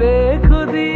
बेखुदी